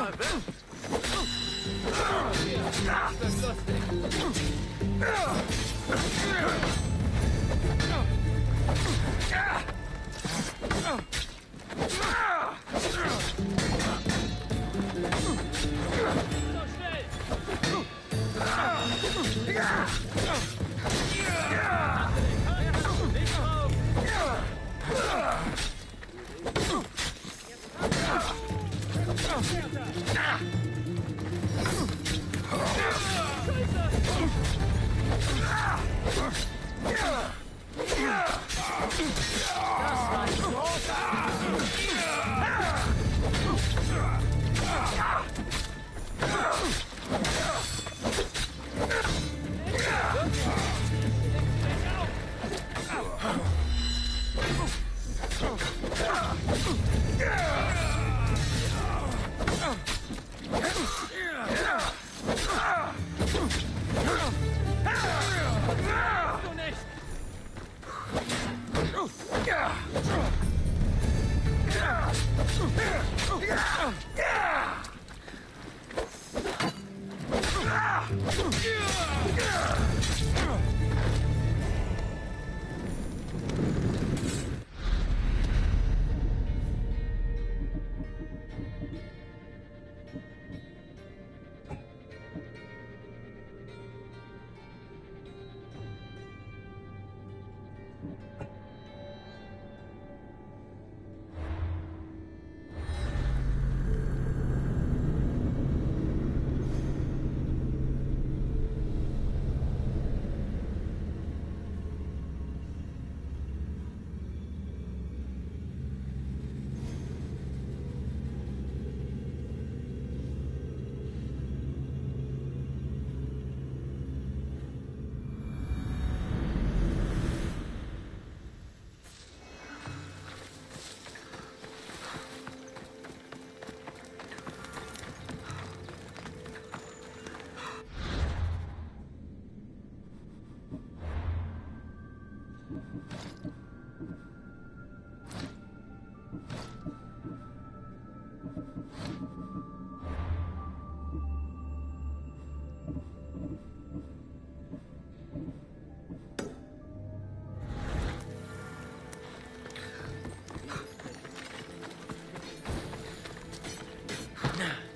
So. Du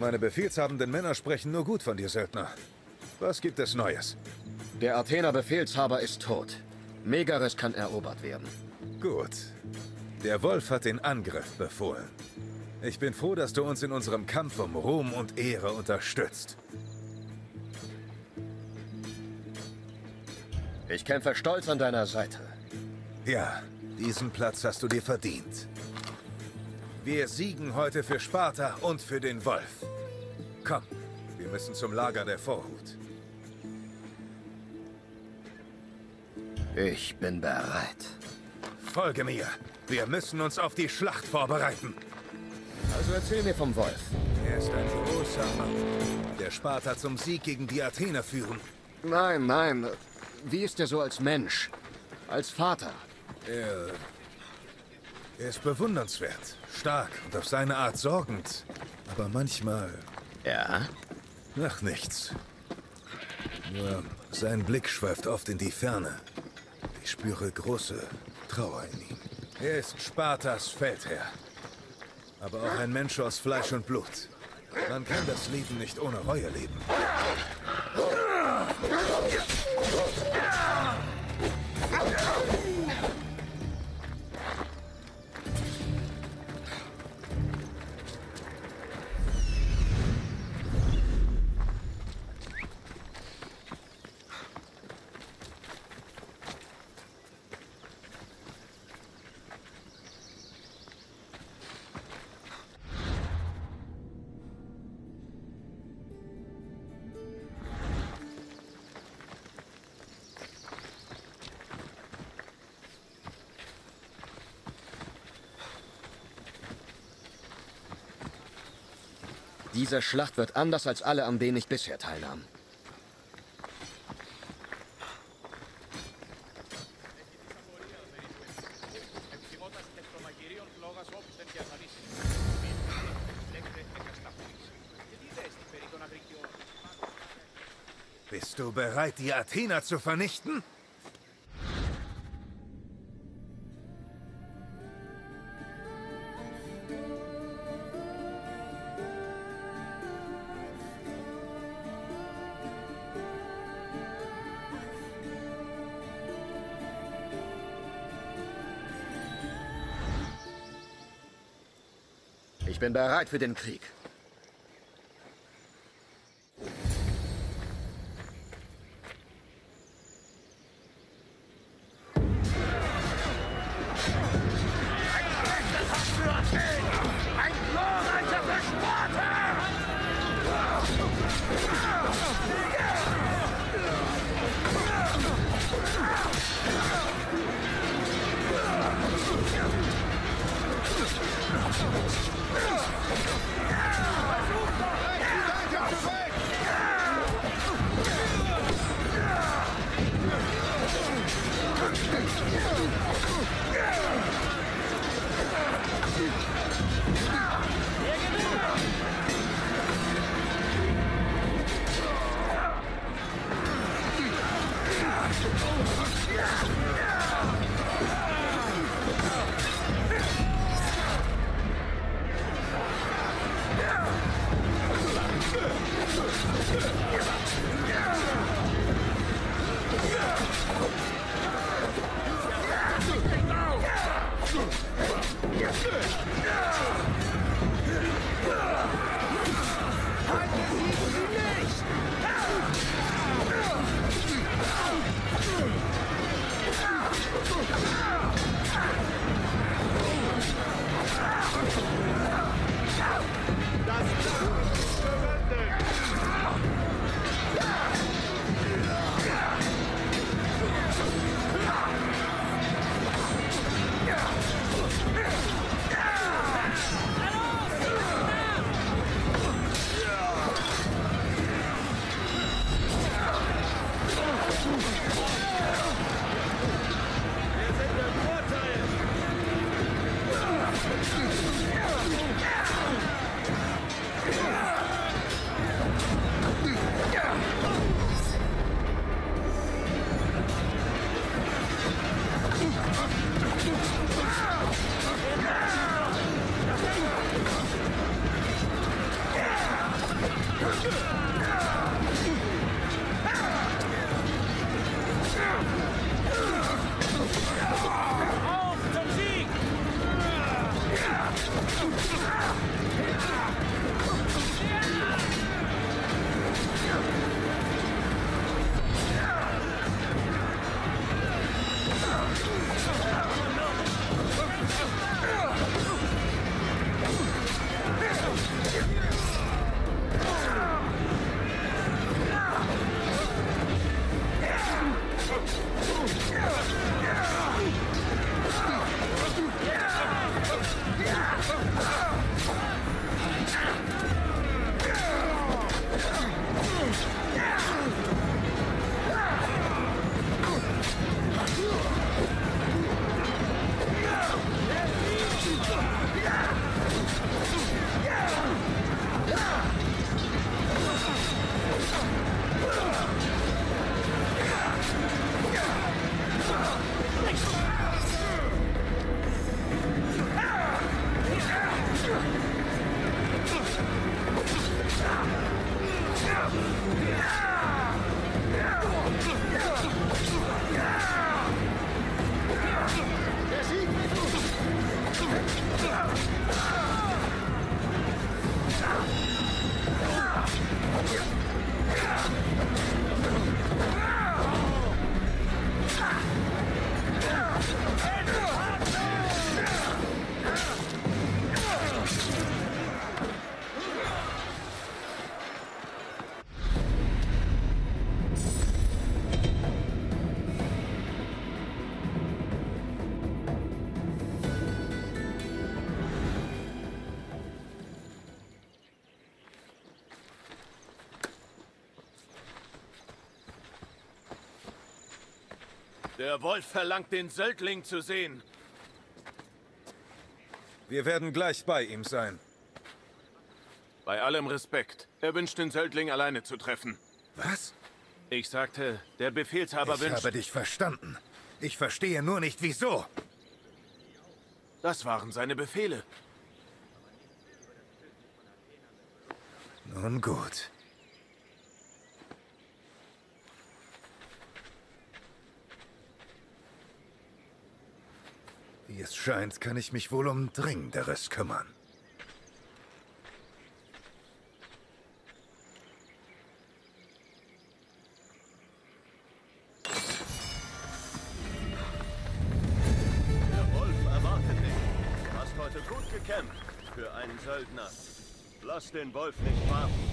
Meine befehlshabenden Männer sprechen nur gut von dir, Söldner. Was gibt es Neues? Der Athener Befehlshaber ist tot. Megares kann erobert werden. Gut. Der Wolf hat den Angriff befohlen. Ich bin froh, dass du uns in unserem Kampf um Ruhm und Ehre unterstützt. Ich kämpfe stolz an deiner Seite. Ja, diesen Platz hast du dir verdient. Wir siegen heute für Sparta und für den Wolf. Komm, wir müssen zum Lager der Vorhut. Ich bin bereit. Folge mir. Wir müssen uns auf die Schlacht vorbereiten. Also erzähl mir vom Wolf. Er ist ein großer Mann, der Sparta zum Sieg gegen die Athener führen. Nein, nein. Wie ist er so als Mensch? Als Vater? Er, er ist bewundernswert, stark und auf seine Art sorgend. Aber manchmal, Ja? ach nichts. Nur sein Blick schweift oft in die Ferne. Ich spüre große Trauer in ihm. Er ist Spartas Feldherr. Aber auch ein Mensch aus Fleisch und Blut. Man kann das Leben nicht ohne Reue leben. Diese Schlacht wird anders als alle, an denen ich bisher teilnahm. Bist du bereit, die Athener zu vernichten? Ich bin bereit für den Krieg. Der Wolf verlangt, den Söldling zu sehen. Wir werden gleich bei ihm sein. Bei allem Respekt. Er wünscht den Söldling alleine zu treffen. Was? Ich sagte, der Befehlshaber Ich wünscht... habe dich verstanden. Ich verstehe nur nicht, wieso. Das waren seine Befehle. Nun gut. Wie es scheint, kann ich mich wohl um Dringenderes kümmern. Der Wolf erwartet dich. Du hast heute gut gekämpft für einen Söldner. Lass den Wolf nicht warten.